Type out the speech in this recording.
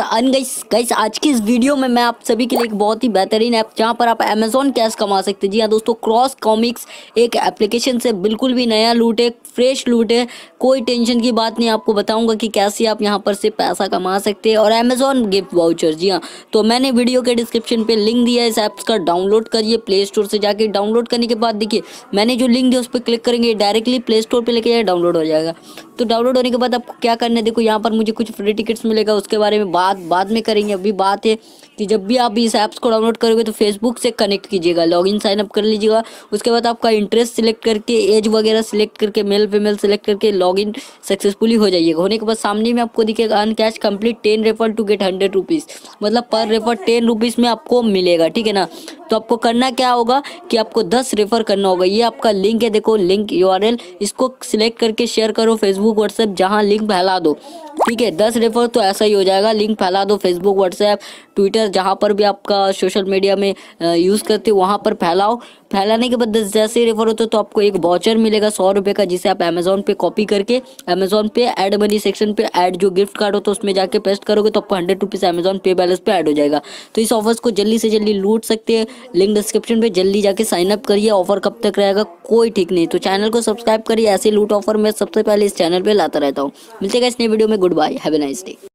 Guys आज की इस वीडियो में मैं आप सभी के लिए एक बहुत ही बेहतरीन ऐप जहाँ पर आप अमेजोन कैश कमा सकते हैं। जी हाँ दोस्तों क्रॉस कॉमिक्स एक एप्लीकेशन से बिल्कुल भी नया लूट है फ्रेश लूट है। कोई टेंशन की बात नहीं, आपको बताऊँगा कि कैसे आप यहाँ पर से पैसा कमा सकते हैं। और अमेजोन गिफ्ट वाउचर जी हाँ। तो मैंने वीडियो के डिस्क्रिप्शन पे लिंक दिया इस ऐप्स का डाउनलोड करिए प्ले स्टोर से जाके। डाउनलोड करने के बाद देखिए, मैंने जो लिंक दिया उस पर क्लिक करेंगे डायरेक्टली प्ले स्टोर पर लेके डाउनलोड हो जाएगा। तो डाउनलोड होने के बाद आपको क्या करना है? देखो, यहाँ पर मुझे कुछ फ्री टिकट्स मिलेगा, उसके बारे में बात बाद में करेंगे अभी बात है कि जब भी आप इस ऐप्स को डाउनलोड करोगे तो फेसबुक से कनेक्ट कीजिएगा लॉगिन साइन अप कर लीजिएगा। उसके बाद आपका इंटरेस्ट सिलेक्ट करके एज वगैरह सिलेक्ट करके मेल फीमेल सिलेक्ट करके लॉगिन सक्सेसफुली हो जाइएगा। होने के बाद सामने में आपको दिखेगा अन cash complete ten refer to get hundred rupees मतलब पर रेफर टेन रुपीज़ में आपको मिलेगा ठीक है ना? तो आपको करना क्या होगा कि आपको दस रेफर करना होगा। ये आपका लिंक है देखो लिंक यूआरएल इसको सिलेक्ट करके शेयर करो फेसबुक व्हाट्सएप जहाँ लिंक फैला दो। ठीक है, दस रेफर तो ऐसा ही हो जाएगा। लिंक फैला दो फेसबुक व्हाट्सएप ट्विटर जहाँ पर भी आपका सोशल मीडिया में यूज़ करते हो, वहाँ पर फैलाओ। फैलाने के बाद जैसे रेफर होते तो आपको एक वॉचर मिलेगा सौ रुपये का, जिसे आप अमेजोन पे कॉपी करके अमेजोन पे एड मनी सेक्शन पे ऐड जो गिफ्ट कार्ड हो तो उसमें जाके पेस्ट करोगे तो आपको हंड्रेड रुपीज़ अमेजोन पे बैलेंस पे ऐड हो जाएगा। तो इस ऑफर्स को जल्दी से जल्दी लूट सकते हैं। लिंक डिस्क्रिप्शन पे जल्दी जाके साइन अप करिए। ऑफ़र कब तक रहेगा, कोई ठीक नहीं। तो चैनल को सब्सक्राइब करिए। ऐसे लूट ऑफ़र मैं सबसे पहले इस चैनल पर लाता रहता हूँ। मिलते हैं इस नई वीडियो में। Good Goodbye. Have a nice day.